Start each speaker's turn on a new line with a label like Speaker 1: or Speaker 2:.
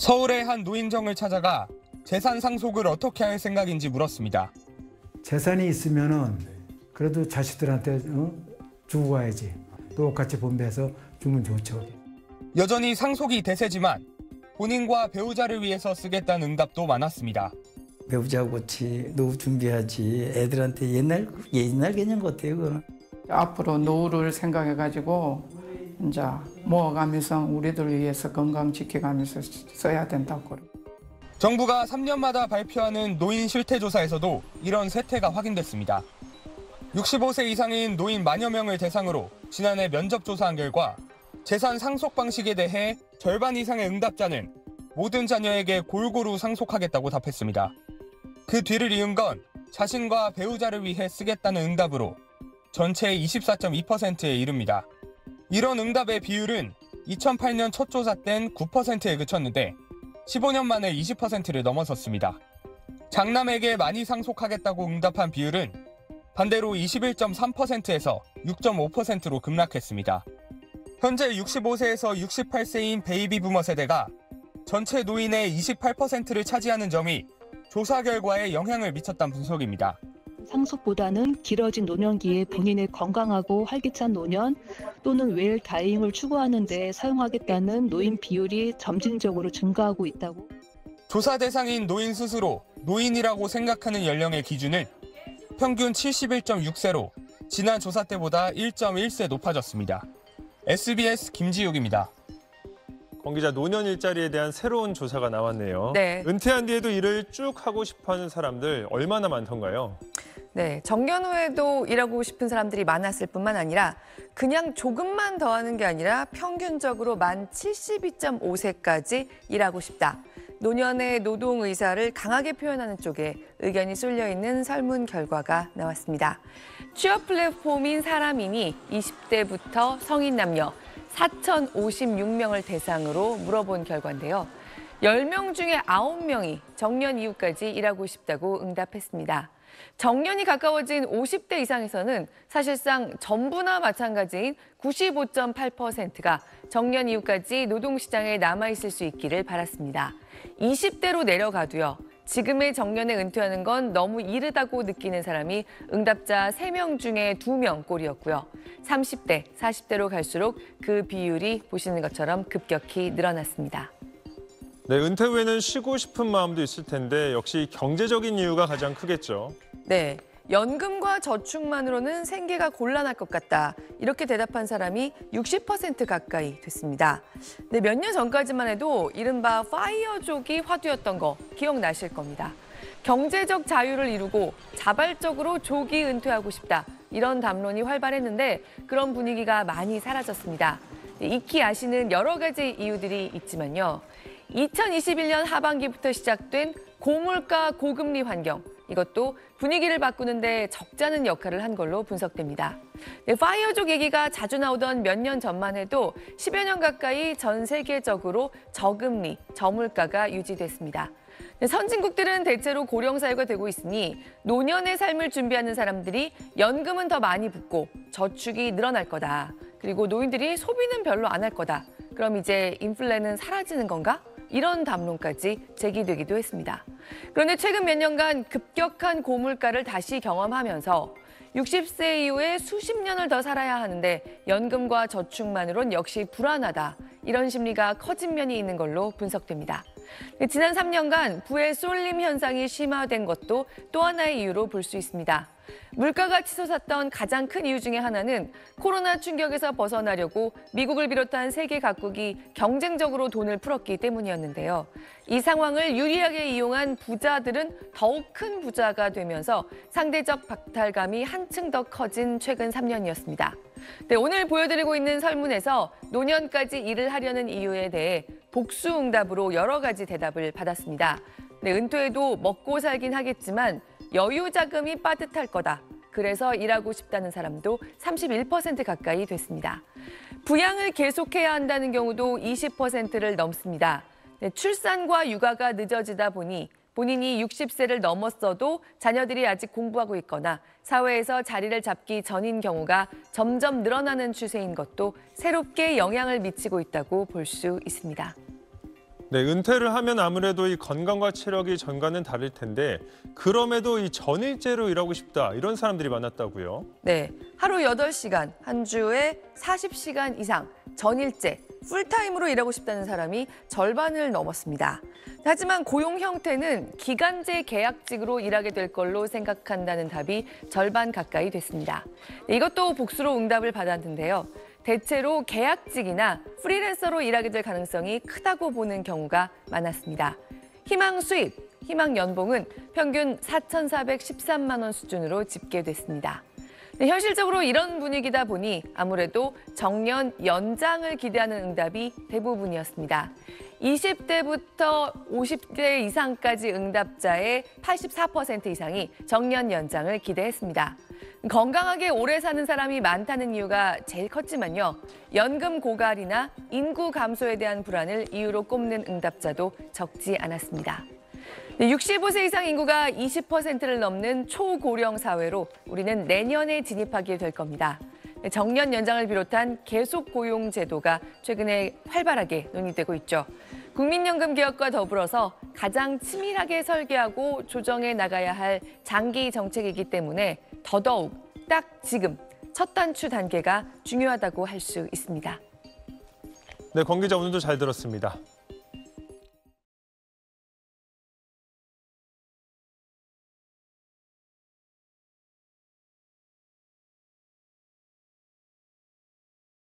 Speaker 1: 서울의 한 노인정을 찾아가 재산 상속을 어떻게 할 생각인지 물었습니다.
Speaker 2: 재산이 있으면은 그래도 자식들한테 어? 주고 가야지. 똑같이 분배해서 주면 좋죠.
Speaker 1: 여전히 상속이 대세지만 본인과 배우자를 위해서 쓰겠다는 응답도 많았습니다.
Speaker 3: 배우자 고치 노후 준비하지 애들한테 옛날 옛날 개념 같아요 그거는
Speaker 4: 앞으로 노후를 생각해가지고 이제 모아가면서 우리들 위해서 건강 지켜가면서 써야 된다고.
Speaker 1: 정부가 3년마다 발표하는 노인 실태조사에서도 이런 세태가 확인됐습니다. 65세 이상인 노인 만여 명을 대상으로 지난해 면접 조사한 결과 재산 상속 방식에 대해 절반 이상의 응답자는 모든 자녀에게 골고루 상속하겠다고 답했습니다. 그 뒤를 이은 건 자신과 배우자를 위해 쓰겠다는 응답으로 전체의 24.2%에 이릅니다. 이런 응답의 비율은 2008년 첫 조사 땐 9%에 그쳤는데 15년 만에 20%를 넘어섰습니다. 장남에게 많이 상속하겠다고 응답한 비율은 반대로 21.3%에서 6.5%로 급락했습니다. 현재 65세에서 68세인 베이비 부머 세대가 전체 노인의 28%를 차지하는 점이 조사 결과에 영향을 미쳤다는 분석입니다.
Speaker 5: 상속보다는 길어진 노년기에 본인의 건강하고 활기찬 노년 또는 웰 다잉을 추구하는 데 사용하겠다는 노인 비율이 점진적으로 증가하고 있다고.
Speaker 1: 조사 대상인 노인 스스로 노인이라고 생각하는 연령의 기준은 평균 71.6세로 지난 조사 때보다 1.1세 높아졌습니다. SBS 김지욱입니다.
Speaker 6: 권 기자 노년 일자리에 대한 새로운 조사가 나왔네요.
Speaker 7: 네.
Speaker 6: 은퇴한 뒤에도 일을 쭉 하고 싶어하는 사람들 얼마나 많던가요?
Speaker 7: 네, 정년 후에도 일하고 싶은 사람들이 많았을 뿐만 아니라 그냥 조금만 더 하는 게 아니라 평균적으로 만 72.5세까지 일하고 싶다. 노년의 노동 의사를 강하게 표현하는 쪽에 의견이 쏠려 있는 설문 결과가 나왔습니다. 취업 플랫폼인 사람인이 20대부터 성인 남녀 4,056명을 대상으로 물어본 결과인데요. 10명 중에 9명이 정년 이후까지 일하고 싶다고 응답했습니다. 정년이 가까워진 50대 이상에서는 사실상 전부나 마찬가지인 95.8%가 정년 이후까지 노동시장에 남아있을 수 있기를 바랐습니다. 20대로 내려가도요. 지금의 정년에 은퇴하는 건 너무 이르다고 느끼는 사람이 응답자 3명 중에 2명 꼴이었고요. 30대, 40대로 갈수록 그 비율이 보시는 것처럼 급격히 늘어났습니다.
Speaker 6: 네, 은퇴 후에는 쉬고 싶은 마음도 있을 텐데 역시 경제적인 이유가 가장 크겠죠.
Speaker 7: 네. 연금과 저축만으로는 생계가 곤란할 것 같다. 이렇게 대답한 사람이 60% 가까이 됐습니다. 네, 몇 년 전까지만 해도 이른바 파이어족이 화두였던 거 기억나실 겁니다. 경제적 자유를 이루고 자발적으로 조기 은퇴하고 싶다. 이런 담론이 활발했는데 그런 분위기가 많이 사라졌습니다. 네, 익히 아시는 여러 가지 이유들이 있지만요. 2021년 하반기부터 시작된 고물가 고금리 환경. 이것도 분위기를 바꾸는데 적잖은 역할을 한 걸로 분석됩니다. 네, 파이어족 얘기가 자주 나오던 몇 년 전만 해도 10여 년 가까이 전 세계적으로 저금리, 저물가가 유지됐습니다. 네, 선진국들은 대체로 고령 사회가 되고 있으니 노년의 삶을 준비하는 사람들이 연금은 더 많이 붙고 저축이 늘어날 거다. 그리고 노인들이 소비는 별로 안 할 거다. 그럼 이제 인플레는 사라지는 건가? 이런 담론까지 제기되기도 했습니다. 그런데 최근 몇 년간 급격한 고물가를 다시 경험하면서 60세 이후에 수십 년을 더 살아야 하는데 연금과 저축만으론 역시 불안하다. 이런 심리가 커진 면이 있는 걸로 분석됩니다. 지난 3년간 부의 쏠림 현상이 심화된 것도 또 하나의 이유로 볼 수 있습니다. 물가가 치솟았던 가장 큰 이유 중에 하나는 코로나 충격에서 벗어나려고 미국을 비롯한 세계 각국이 경쟁적으로 돈을 풀었기 때문이었는데요. 이 상황을 유리하게 이용한 부자들은 더욱 큰 부자가 되면서 상대적 박탈감이 한층 더 커진 최근 3년이었습니다. 네, 오늘 보여드리고 있는 설문에서 노년까지 일을 하려는 이유에 대해 복수응답으로 여러 가지 대답을 받았습니다. 네, 은퇴해도 먹고 살긴 하겠지만 여유 자금이 빠듯할 거다. 그래서 일하고 싶다는 사람도 31% 가까이 됐습니다. 부양을 계속해야 한다는 경우도 20%를 넘습니다. 네, 출산과 육아가 늦어지다 보니 본인이 60세를 넘었어도 자녀들이 아직 공부하고 있거나 사회에서 자리를 잡기 전인 경우가 점점 늘어나는 추세인 것도 새롭게 영향을 미치고 있다고 볼 수 있습니다.
Speaker 6: 네, 은퇴를 하면 아무래도 이 건강과 체력이 전과는 다를 텐데 그럼에도 이 전일제로 일하고 싶다 이런 사람들이 많았다고요.
Speaker 7: 네, 하루 8시간, 한 주에 40시간 이상 전일제, 풀타임으로 일하고 싶다는 사람이 절반을 넘었습니다. 하지만 고용 형태는 기간제 계약직으로 일하게 될 걸로 생각한다는 답이 절반 가까이 됐습니다. 네, 이것도 복수로 응답을 받았는데요. 대체로 계약직이나 프리랜서로 일하게 될 가능성이 크다고 보는 경우가 많았습니다. 희망 수입, 희망 연봉은 평균 4,413만 원 수준으로 집계됐습니다. 네, 현실적으로 이런 분위기다 보니 아무래도 정년 연장을 기대하는 응답이 대부분이었습니다. 20대부터 50대 이상까지 응답자의 84% 이상이 정년 연장을 기대했습니다. 건강하게 오래 사는 사람이 많다는 이유가 제일 컸지만요. 연금 고갈이나 인구 감소에 대한 불안을 이유로 꼽는 응답자도 적지 않았습니다. 65세 이상 인구가 20%를 넘는 초고령 사회로 우리는 내년에 진입하게 될 겁니다. 정년 연장을 비롯한 계속 고용 제도가 최근에 활발하게 논의되고 있죠. 국민연금 개혁과 더불어서 가장 치밀하게 설계하고 조정해 나가야 할 장기 정책이기 때문에 더더욱 딱 지금 첫 단추 단계가 중요하다고 할 수 있습니다.
Speaker 6: 네, 권 기자 오늘도 잘 들었습니다.